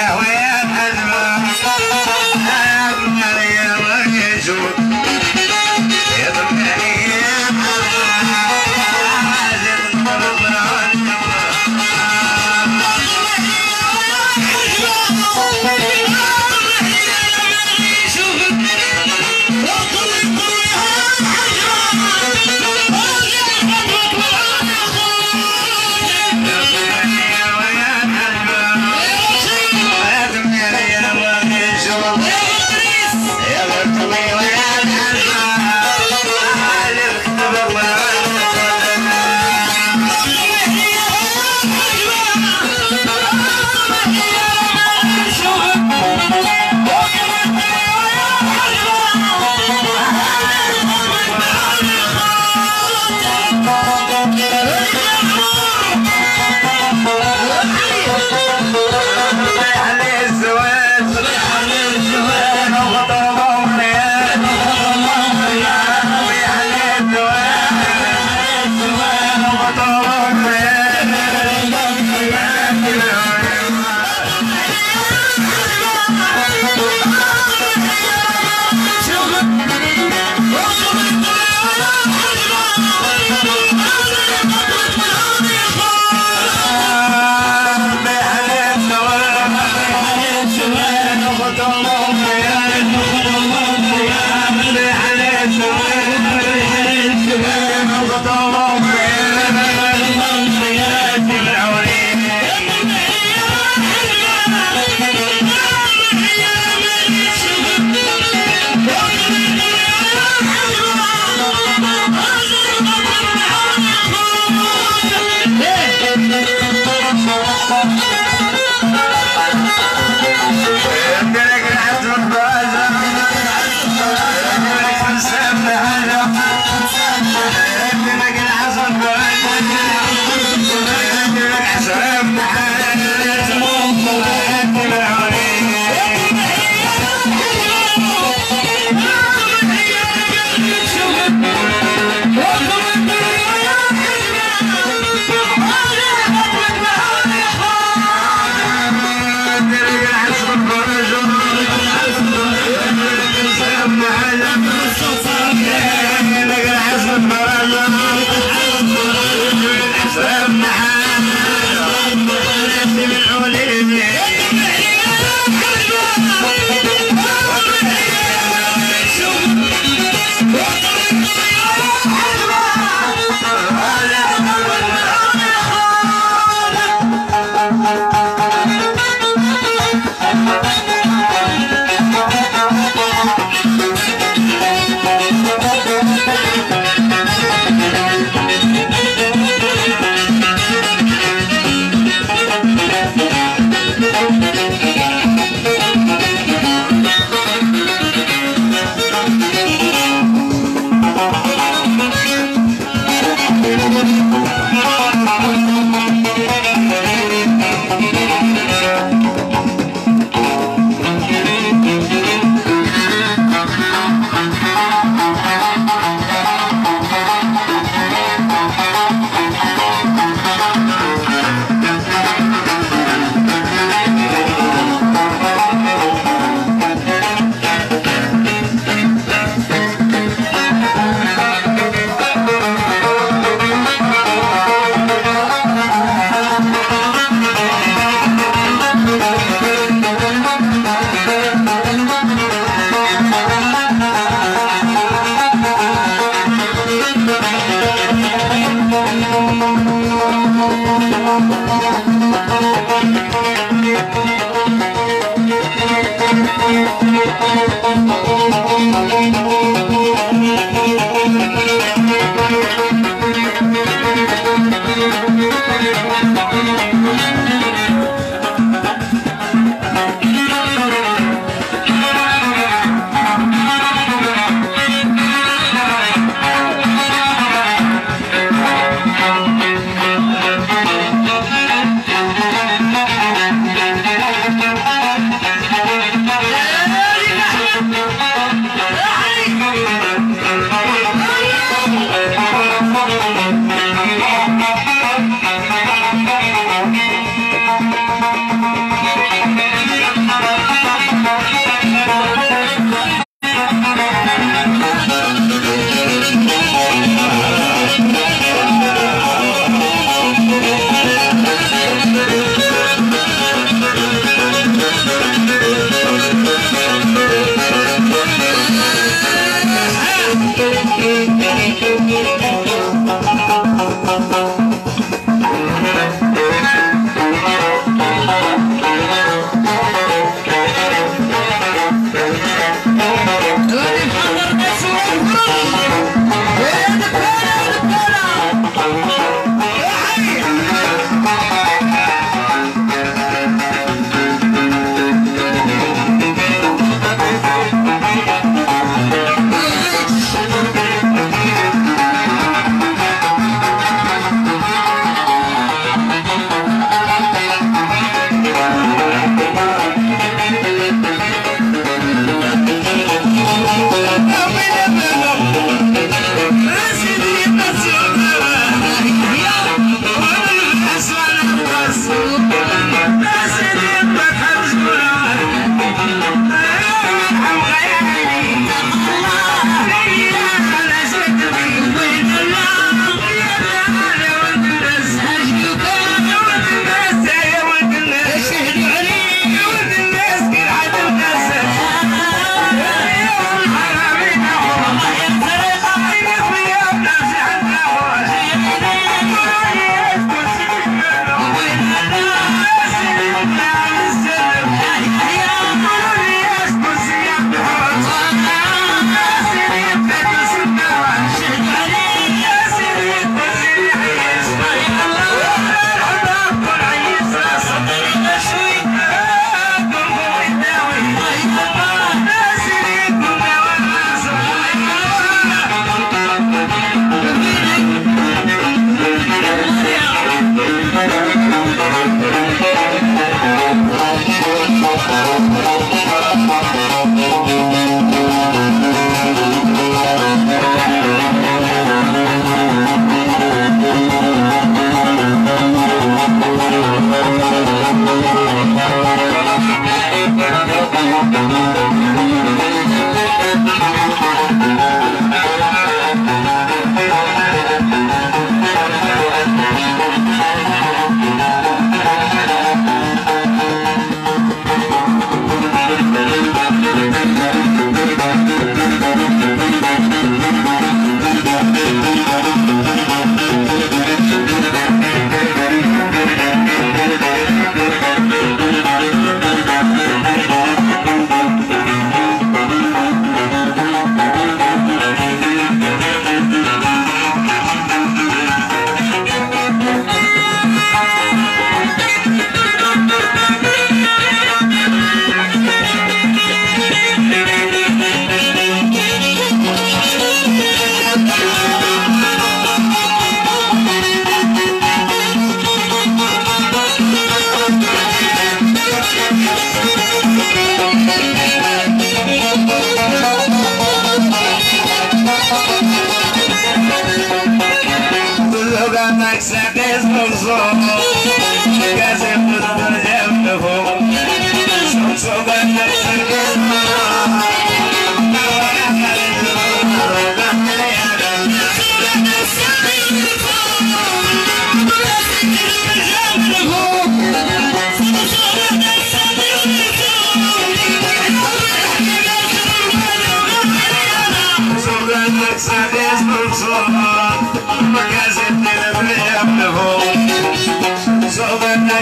Yeah.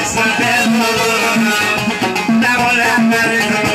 So the next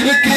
இருக்கு